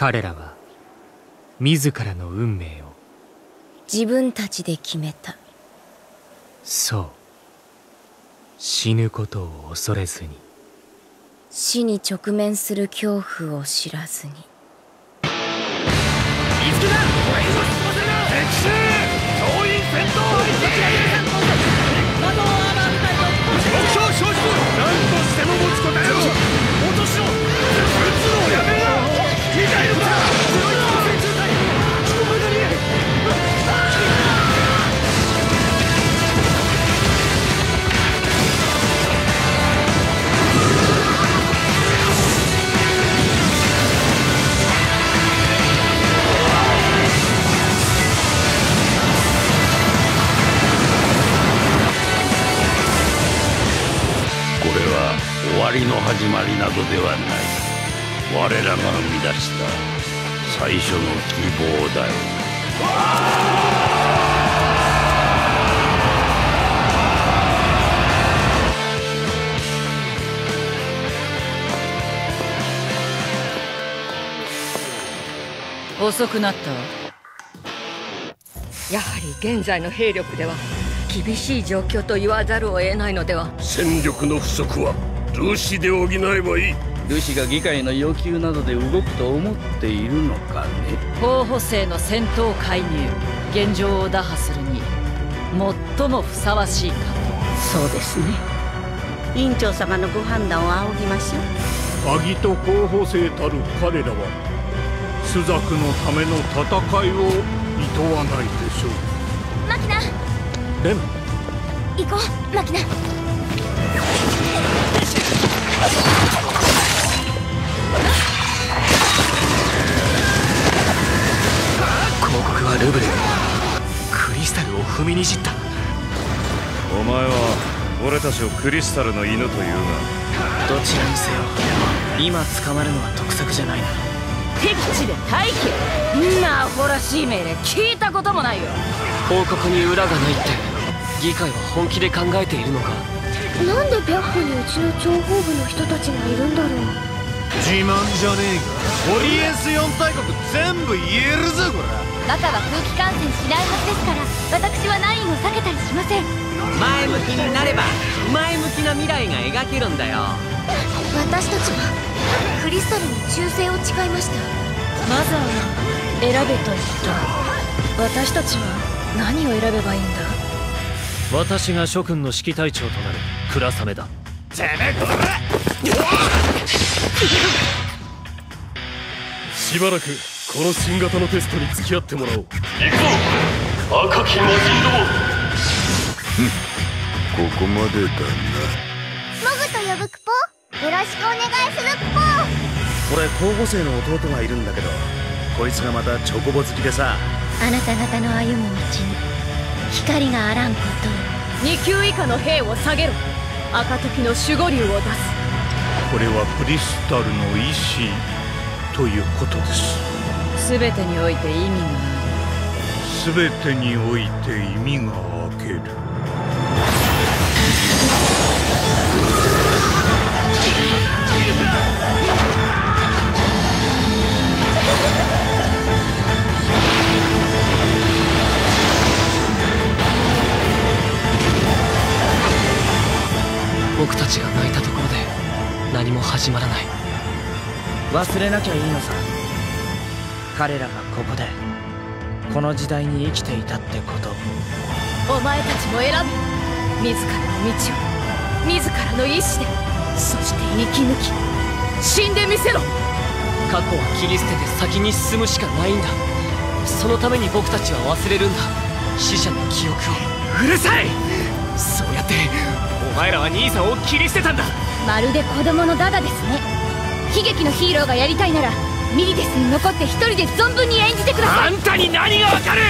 彼らは自らの運命を自分たちで決めた。そう死ぬことを恐れずに死に直面する恐怖を知らずに。見つけた始まりなどではない。我らが生み出した最初の希望だよ。遅くなった？わやはり現在の兵力では厳しい状況と言わざるを得ないのでは。戦力の不足はルーシで補えばいい。ルシが議会の要求などで動くと思っているのかね。候補生の戦闘介入現状を打破するに最もふさわしいかそうですね。委員長様のご判断を仰ぎましょう。鍵と候補生たる彼らは朱雀のための戦いを厭わないでしょう。マキナ。レン。行こうマキナ踏みにじった。お前は俺たちをクリスタルの犬というがどちらにせよ今捕まるのは得策じゃないな。敵地で待機。んなアホらしい命令聞いたこともないよ。報告に裏がないって議会は本気で考えているのか。なんで白虎にうちの諜報部の人たちがいるんだろう。自慢じゃねえがオリエンス4大国全部言えるぞこらバカは空気感染しないはずですから私避けたりしません。前向きになれば前向きな未来が描けるんだよ。私たちはクリスタルに忠誠を誓いました。マザーは選べと言った。私たちは何を選べばいいんだ？私が諸君の指揮隊長となる倉雨だ。てめえこらしばらくこの新型のテストに付き合ってもらおう。行くぞ。赤き魔人どもここまでだな。モグと呼ぶクポ？よろしくお願いするクポ。俺候補生の弟がいるんだけどこいつがまたチョコボ好きでさ。あなた方の歩む道に光があらんことを。2級以下の兵を下げろ。赤時の守護竜を出す。これはクリスタルの意志ということです。全てにおいて意味があ全てにおいて意味が分ける僕たちが泣いたところで何も始まらない。忘れなきゃいいのさ。彼らがここでこの時代に生きていたってこと。お前たちも選べ自らの道を自らの意志でそして生き抜き死んでみせろ。過去は切り捨てて先に進むしかないんだ。そのために僕たちは忘れるんだ。死者の記憶を。うるさい！そうやってお前らは兄さんを切り捨てたんだ。まるで子供のダダですね。悲劇のヒーローがやりたいならミリデスに残って一人で存分に演じてください。あんたに何がわかる！